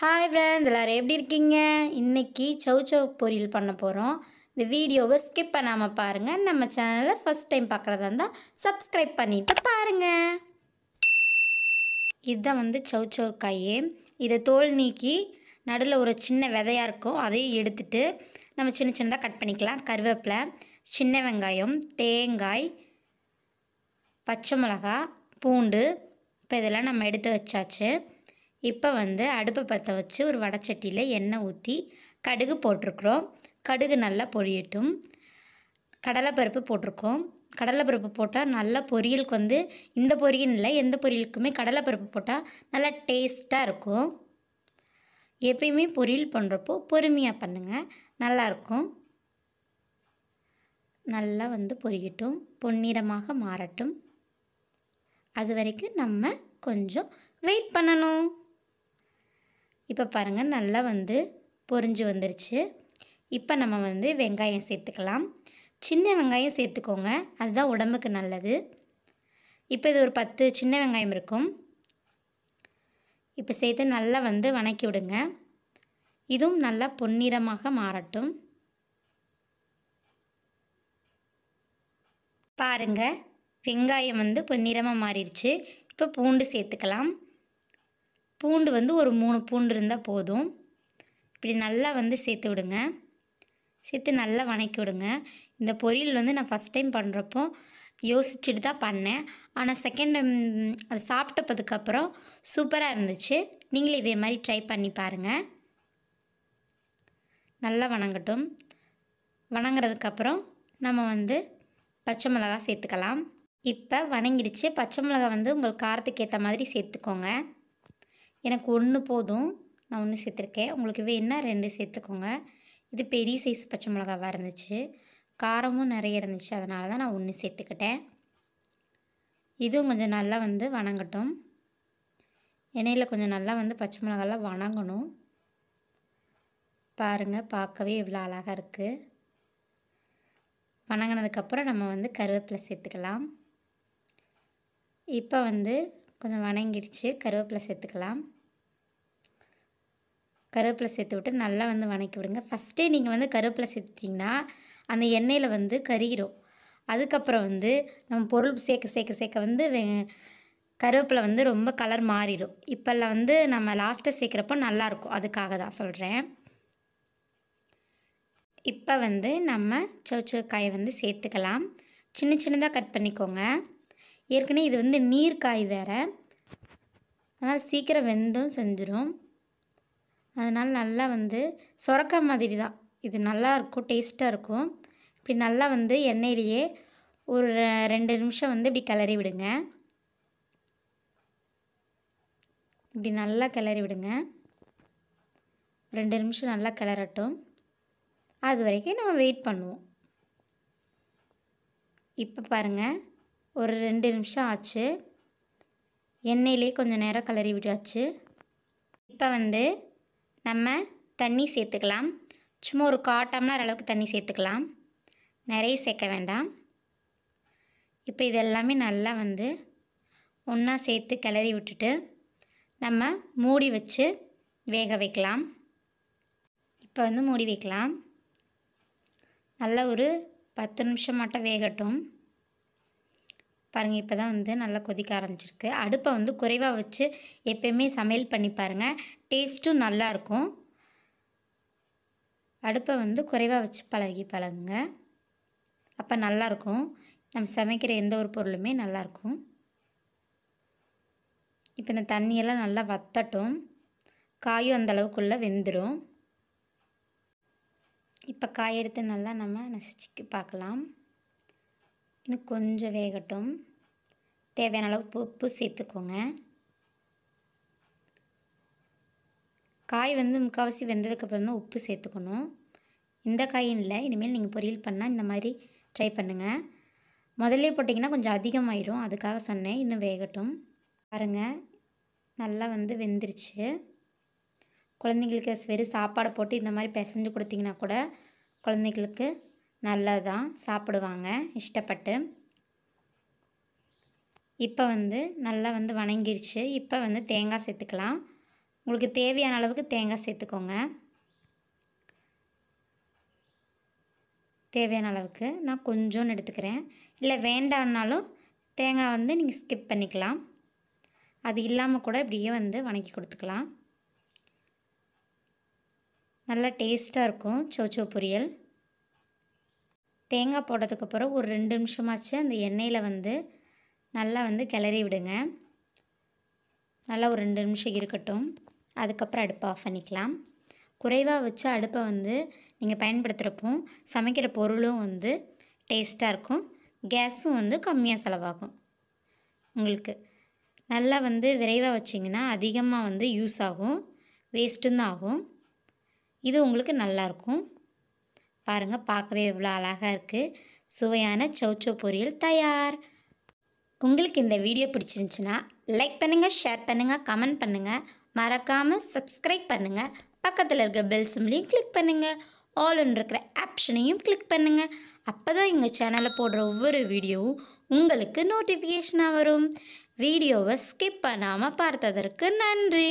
Hi friends எல்லோரும் எப்படி இருக்கீங்க? இன்றைக்கி சவு சவு பொரியல் பண்ண போகிறோம் இந்த வீடியோவை ஸ்கிப் பண்ணாமல் பாருங்கள் நம்ம சேனலை ஃபஸ்ட் டைம் பார்க்குறதா இருந்தால் சப்ஸ்கிரைப் பண்ணிவிட்டு பாருங்கள் இதுதான் வந்து சவு சவு காய். இதை தோல் நீக்கி நடுவில் ஒரு சின்ன விதையாக இருக்கும் அதையும் எடுத்துட்டு நம்ம சின்ன சின்னதாக கட் பண்ணிக்கலாம். கருவேப்பிலை சின்ன வெங்காயம் தேங்காய் பச்சை மிளகா பூண்டு இப்போ இதெல்லாம் நம்ம எடுத்து வச்சாச்சு. இப்போ வந்து அடுப்பை பற்ற வச்சு ஒரு வடச்சட்டியில் எண்ணெய் ஊற்றி கடுகு போட்டிருக்குறோம். கடுகு நல்லா பொரியட்டும். கடலைப்பருப்பு போட்டிருக்கோம். கடலைப்பருப்பு போட்டால் நல்லா பொரியலுக்கு வந்து இந்த பொரியல் இல்லை எந்த பொரியலுக்குமே கடலைப்பருப்பு போட்டால் நல்லா டேஸ்ட்டாக இருக்கும். எப்பயுமே பொரியல் பண்ணுறப்போ பொறுமையாக பண்ணுங்கள் நல்லாயிருக்கும் நல்லா வந்து பொரியட்டும். பொன்னிறமாக மாறட்டும். அது வரைக்கும் நம்ம கொஞ்சம் வெயிட் பண்ணணும். இப்போ பாருங்கள் நல்லா வந்து பொரிஞ்சு வந்துருச்சு. இப்போ நம்ம வந்து வெங்காயம் சேர்த்துக்கலாம். சின்ன வெங்காயம் சேர்த்துக்கோங்க அதுதான் உடம்புக்கு நல்லது. இப்போ இது ஒரு பத்து சின்ன வெங்காயம் இருக்கும். இப்போ சேர்த்து நல்லா வந்து வணக்கி விடுங்க. இதுவும் நல்லா பொன்னிறமாக மாறட்டும். பாருங்க வெங்காயம் வந்து பொன்னிறமாக மாறிடுச்சு. இப்போ பூண்டு சேர்த்துக்கலாம். பூண்டு வந்து ஒரு மூணு பூண்டு இருந்தால் போதும். இப்படி நல்லா வந்து சேர்த்து விடுங்க. சேர்த்து நல்லா வணக்கி விடுங்க. இந்த பொரியல் வந்து நான் ஃபஸ்ட் டைம் பண்ணுறப்போ யோசிச்சுட்டு தான் பண்ணேன். ஆனால் செகண்ட் டைம் அது சாப்பிட்டப்பதுக்கப்புறம் சூப்பராக இருந்துச்சு. நீங்களும் இதே மாதிரி ட்ரை பண்ணி பாருங்கள் நல்லா வணங்கட்டும். வணங்குறதுக்கப்புறம் நம்ம வந்து பச்சை மிளகா சேர்த்துக்கலாம். இப்போ வணங்கிடுச்சு. பச்சை மிளகா வந்து உங்களுக்கு காரத்துக்கு ஏற்ற மாதிரி சேர்த்துக்கோங்க. எனக்கு ஒன்று போதும். நான் ஒன்று சேர்த்துருக்கேன். உங்களுக்கு வேணால் ரெண்டு சேர்த்துக்கோங்க. இது பெரிய சைஸ் பச்சை மிளகாவாக இருந்துச்சு. காரமும் நிறைய இருந்துச்சு. அதனால தான் நான் ஒன்று சேர்த்துக்கிட்டேன். இதுவும் கொஞ்சம் நல்லா வந்து வணங்கட்டும். எண்ணெயில் கொஞ்சம் நல்லா வந்து பச்சை மிளகாலாம் வணங்கணும். பாருங்கள் பார்க்கவே இவ்வளோ அழகாக இருக்குது வணங்கினதுக்கப்புறம் நம்ம வந்து கருவேப்பிலை சேர்த்துக்கலாம். இப்போ வந்து கொஞ்சம் வணங்கிடுச்சு. கருவேப்பிலை சேர்த்துக்கலாம். கருவேப்பிலை சேர்த்து விட்டு நல்லா வந்து வணக்கி விடுங்க. ஃபஸ்ட்டே நீங்கள் வந்து கருவேப்பிலை சேர்த்துட்டிங்கன்னா அந்த எண்ணெயில் வந்து கருகிரும். அதுக்கப்புறம் வந்து நம்ம பொருள் சேர்க்க சேர்க்க சேர்க்க வந்து கருவேப்பிலை வந்து ரொம்ப கலர் மாறிடும் இப்போல்லாம் வந்து நம்ம லாஸ்ட்டாக சேர்க்குறப்போ நல்லாயிருக்கும் அதுக்காக தான் சொல்கிறேன் இப்போ வந்து நம்ம சோச்சோக்காயை வந்து சேர்த்துக்கலாம். சின்ன சின்னதாக கட் பண்ணிக்கோங்க. ஏற்கனவே இது வந்து நீர்க்காய் வேறு. அதனால் சீக்கிரம் வெந்தும் செஞ்சிடும் அதனால் நல்லா வந்து சுரக்க மாதிரி தான். இது நல்லா இருக்கும் டேஸ்ட்டாக இருக்கும். இப்படி நல்லா வந்து எண்ணெயிலேயே ஒரு ரெண்டு நிமிஷம் வந்து இப்படி கிளறி விடுங்க. இப்படி நல்லா கிளறி விடுங்க. ரெண்டு நிமிஷம் நல்லா கிளறட்டும். அது வரைக்கும் நம்ம வெயிட் பண்ணுவோம். இப்போ பாருங்கள் ஒரு ரெண்டு நிமிஷம் ஆச்சு. எண்ணெயிலே கொஞ்சம் நேரம் கிளறி விட்டாச்சு. இப்போ வந்து நம்ம தண்ணி சேர்த்துக்கலாம். சும்மா ஒரு கால் அளவுக்கு தண்ணி சேர்த்துக்கலாம். நிறைய சேர்க்க வேண்டாம். இப்போ இது எல்லாமே நல்லா வந்து ஒன்றா சேர்த்து கிளறி விட்டுட்டு நம்ம மூடி வச்சு வேக வைக்கலாம். இப்போ வந்து மூடி வைக்கலாம். நல்லா ஒரு பத்து நிமிஷம் மட்டும் வேகட்டும். பாருங்கள் இப்போ தான் வந்து நல்லா கொதிக்க ஆரம்பிச்சிருக்கு. அடுப்பை வந்து குறைவாக வச்சு எப்பயுமே சமையல் பண்ணி பாருங்கள் டேஸ்ட்டும் நல்லாயிருக்கும் அடுப்பை வந்து குறைவாக வச்சு பழகி பழகுங்க. அப்போ நல்லாயிருக்கும் நம்ம சமைக்கிற எந்த ஒரு பொருளுமே நல்லாயிருக்கும் இப்போ இந்த தண்ணியெல்லாம் நல்லா வத்தட்டும். காயும் அந்த அளவுக்குள்ளே வெந்துடும் இப்போ காய் எடுத்து நல்லா நம்ம நசிச்சு பார்க்கலாம் இன்னும் கொஞ்சம் வேகட்டும். தேவையான அளவு உப்பு சேர்த்துக்கோங்க. காய் வந்து முக்கால்வாசி வெந்ததுக்கப்புறம் தான் உப்பு சேர்த்துக்கணும். இந்த காயின் இல்லை இனிமேல் நீங்கள் பொரியல் பண்ணால் இந்த மாதிரி ட்ரை பண்ணுங்கள் முதல்ல போட்டிங்கன்னா கொஞ்சம் அதிகமாயிரும். அதுக்காக சொன்னேன் இன்னும் வேகட்டும். பாருங்கள் நல்லா வந்து வெந்துருச்சு. குழந்தைங்களுக்கு வெறும் சாப்பாடை போட்டு இந்த மாதிரி பிசைஞ்சு கொடுத்தீங்கன்னா கூட குழந்தைங்களுக்கு நல்லதான் சாப்பிடுவாங்க இஷ்டப்பட்டு. இப்போ வந்து நல்லா வந்து வணங்கிடுச்சு இப்போ வந்து தேங்காய் சேர்த்துக்கலாம். உங்களுக்கு தேவையான அளவுக்கு தேங்காய் சேர்த்துக்கோங்க. தேவையான அளவுக்கு. நான் கொஞ்சோன்னு எடுத்துக்கிறேன். இல்லை வேண்டான்னாலும் தேங்காய் வந்து நீங்கள் ஸ்கிப் பண்ணிக்கலாம். அது இல்லாமல் கூட இப்படியே வந்து வணக்கி கொடுத்துக்கலாம். நல்லா டேஸ்ட்டாக இருக்கும். சோச்சோ பொரியல். தேங்காய் போட்டதுக்கப்புறம் ஒரு ரெண்டு நிமிஷமாச்சு அந்த எண்ணெயில் வந்து நல்லா வந்து கிளறி விடுங்க. நல்லா ஒரு ரெண்டு நிமிஷம் இருக்கட்டும். அதுக்கப்புறம் அடுப்பை ஆஃப் பண்ணிக்கலாம். குறைவாக வச்சு அடுப்பை வந்து நீங்கள் பயன்படுத்துகிறப்போ சமைக்கிற பொருளும் வந்து டேஸ்ட்டாக இருக்கும். கேஸும் வந்து கம்மியாக செலவாகும். உங்களுக்கு நல்லா வந்து விரைவாக வச்சிங்கன்னா அதிகமாக வந்து யூஸ் ஆகும். வேஸ்ட்டும் தான் ஆகும். இது உங்களுக்கு நல்லாயிருக்கும் பாருங்கள் பார்க்கவே எவ்வளோ அழகாக இருக்குது சுவையான சௌச்சோ பொரியல் தயார். உங்களுக்கு இந்த வீடியோ பிடிச்சிருந்துச்சுன்னா லைக் பண்ணுங்கள் ஷேர் பண்ணுங்கள் கமெண்ட் பண்ணுங்கள் மறக்காமல் சப்ஸ்கிரைப் பண்ணுங்கள் பக்கத்தில் இருக்க பெல் சிம்லையும் கிளிக் பண்ணுங்கள் ஆல்னு இருக்கிற ஆப்ஷனையும் கிளிக் பண்ணுங்கள் அப்போ தான் எங்கள் சேனலில் போடுற ஒவ்வொரு வீடியோவும் உங்களுக்கு நோட்டிஃபிகேஷனாக வரும். வீடியோவை ஸ்கிப் பண்ணாமல் பார்த்ததற்கு நன்றி.